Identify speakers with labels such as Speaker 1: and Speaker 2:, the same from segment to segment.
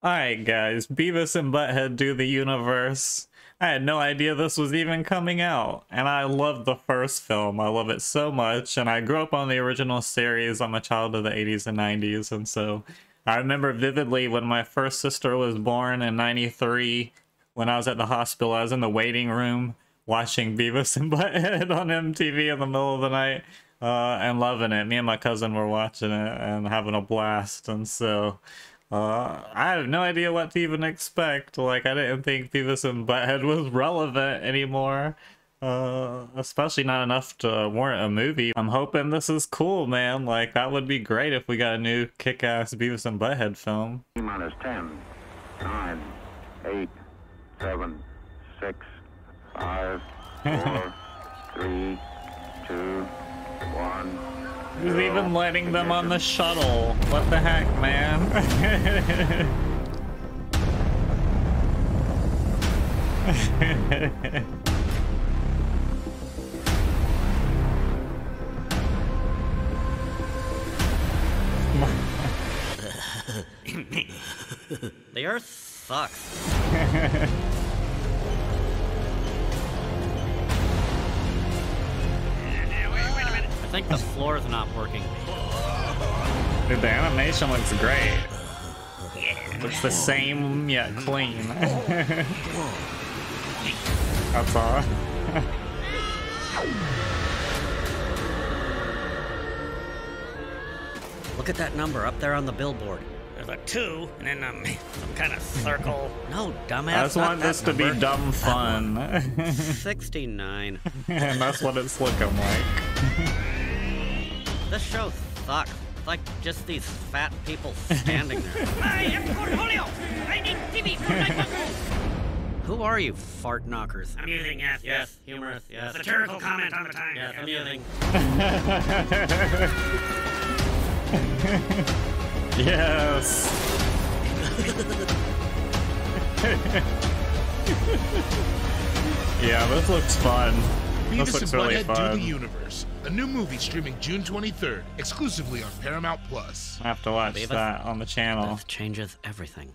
Speaker 1: Alright guys, Beavis and Butthead do the universe. I had no idea this was even coming out, and I love the first film. I love it so much, and I grew up on the original series. I'm a child of the 80s and 90s, and so I remember vividly when my first sister was born in 93, when I was at the hospital, I was in the waiting room watching Beavis and Butthead on MTV in the middle of the night, uh, and loving it. Me and my cousin were watching it and having a blast, and so uh, I have no idea what to even expect. Like, I didn't think Beavis and Butthead was relevant anymore. Uh, especially not enough to warrant a movie. I'm hoping this is cool, man. Like, that would be great if we got a new kick-ass Beavis and Butthead film.
Speaker 2: Minus 10, 9, 8, 7, 6, 5, 4, 3, 2, 1.
Speaker 1: He's even letting them on the shuttle. What the heck, man?
Speaker 3: the Earth sucks. Think the floor is not working.
Speaker 1: Dude, the animation looks great. Looks the same yet clean. That's all.
Speaker 3: Look at that number up there on the billboard.
Speaker 4: There's a two, and then um, some kind of circle.
Speaker 3: No, dumbass.
Speaker 1: I just
Speaker 3: not
Speaker 1: want
Speaker 3: that
Speaker 1: this to be dumb fun.
Speaker 3: 69.
Speaker 1: and that's what it's looking like.
Speaker 3: This show sucks. It's like just these fat people standing there.
Speaker 4: I am Cornholio. I need TV for my.
Speaker 3: Who are you, fart knockers?
Speaker 4: Amusing, yes, yes.
Speaker 3: Humorous, yes.
Speaker 4: Satirical comment on the time.
Speaker 3: Yes, amusing.
Speaker 1: yes. yeah, this looks fun. This
Speaker 5: Beavis and
Speaker 1: really
Speaker 5: Butthead Do the Universe, a new movie streaming June 23rd, exclusively on Paramount Plus.
Speaker 1: I have to watch
Speaker 3: Beavis?
Speaker 1: that on the channel.
Speaker 3: Death changes everything.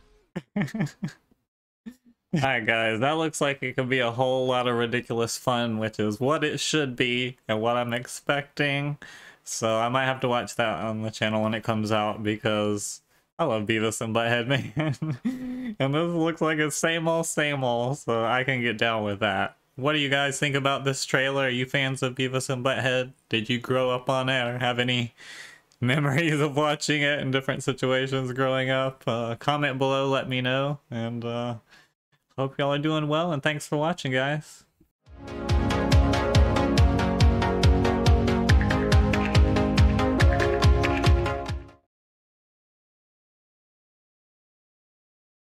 Speaker 1: Alright guys, that looks like it could be a whole lot of ridiculous fun, which is what it should be and what I'm expecting. So I might have to watch that on the channel when it comes out because I love Beavis and Butthead, man. and this looks like it's same old, same old, so I can get down with that. What do you guys think about this trailer? Are you fans of Beavis and Butthead? Did you grow up on it or have any memories of watching it in different situations growing up? Uh, comment below, let me know. And uh, hope y'all are doing well, and thanks for watching, guys.